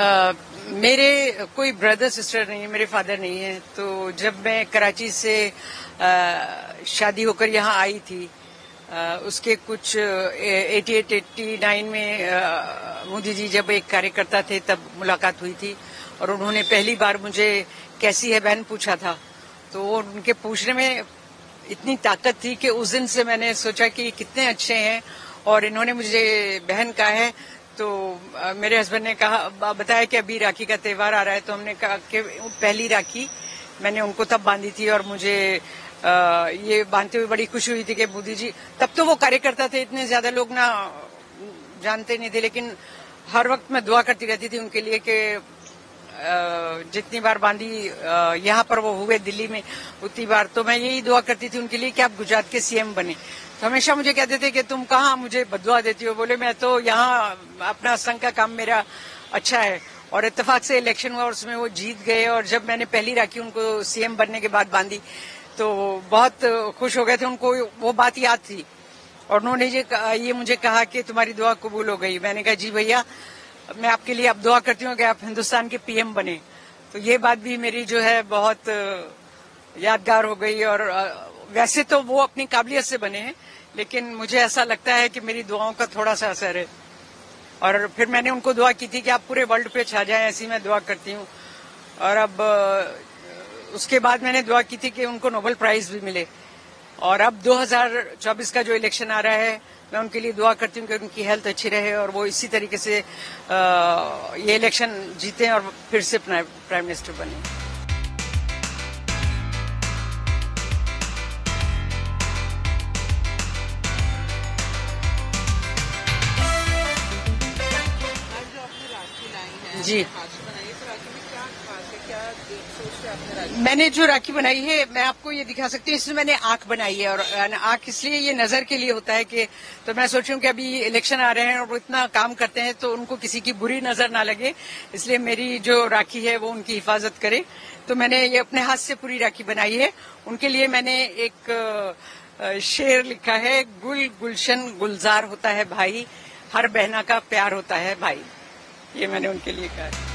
आ, मेरे कोई brother sister नहीं है मेरे फादर नहीं है तो जब मैं कराची से आ, शादी होकर यहाँ आई थी आ, उसके कुछ 88 89 में मोदी जी जब एक कार्यकर्ता थे तब मुलाकात हुई थी और उन्होंने पहली बार मुझे कैसी है बहन पूछा था। तो उनके पूछने में इतनी ताकत थी कि उस दिन से मैंने सोचा कि कितने अच्छे हैं और इन्होंने मुझे बहन कहा है तो मेरे हस्बैंड ने कहा बताया कि अभी राखी का त्यौहार आ रहा है। तो हमने कहा कि पहली राखी मैंने उनको तब बांधी थी और मुझे आ, ये बांधते हुए बड़ी खुशी हुई थी कि मोदी जी तब तो वो कार्यकर्ता थे इतने ज़्यादा लोग ना जानते नहीं थे लेकिन हर वक्त मैं दुआ करती रहती थी उनके लिए कि जितनी बार बांधी यहाँ पर वो हुए दिल्ली में, उतनी बार तो मैं यही दुआ करती थी उनके लिए कि आप गुजरात के सीएम बने। तो हमेशा मुझे कहते थे कि तुम कहाँ मुझे बदुआ देती हो? बोले, मैं तो यहाँ अपना संघ का काम मेरा अच्छा है। और इतफाक से इलेक्शन हुआ और उसमें वो जीत गए और जब मैंने पहली राखी उनको सीएम बनने के बाद बांधी तो बहुत खुश हो गए थे। उनको वो बात याद थी और उन्होंने ये ये मुझे कहा कि तुम्हारी दुआ कबूल हो गई। मैंने कहा, जी भैया मैं आपके लिए अब दुआ करती हूँ कि आप हिंदुस्तान के पीएम बने। तो ये बात भी मेरी जो है बहुत यादगार हो गई और वैसे तो वो अपनी काबिलियत से बने हैं, लेकिन मुझे ऐसा लगता है कि मेरी दुआओं का थोड़ा सा असर है। और फिर मैंने उनको दुआ की थी कि आप पूरे वर्ल्ड पे छा जाएँ, ऐसी मैं दुआ करती हूँ। और अब उसके बाद मैंने दुआ की थी कि उनको नोबेल प्राइज भी मिले। और अब 2024 का जो इलेक्शन आ रहा है मैं उनके लिए दुआ करती हूँ कि उनकी हेल्थ अच्छी रहे और वो इसी तरीके से आ, ये इलेक्शन जीते और फिर से प्राइम मिनिस्टर बने। जी मैंने जो राखी बनाई है, मैं आपको ये दिखा सकती हूँ। इसमें मैंने आँख बनाई है और आँख इसलिए ये नज़र के लिए होता है कि तो मैं सोचूं कि अभी इलेक्शन आ रहे हैं और वो इतना काम करते हैं तो उनको किसी की बुरी नज़र ना लगे। इसलिए मेरी जो राखी है, वो उनकी हिफाजत करे। तो मैंने ये अपने हाथ से पूरी राखी बनाई है। उनके लिए मैंने एक शेर लिखा है, गुल गुलशन गुलजार होता है भाई, हर बहना का प्यार होता है भाई। ये मैंने उनके लिए कहा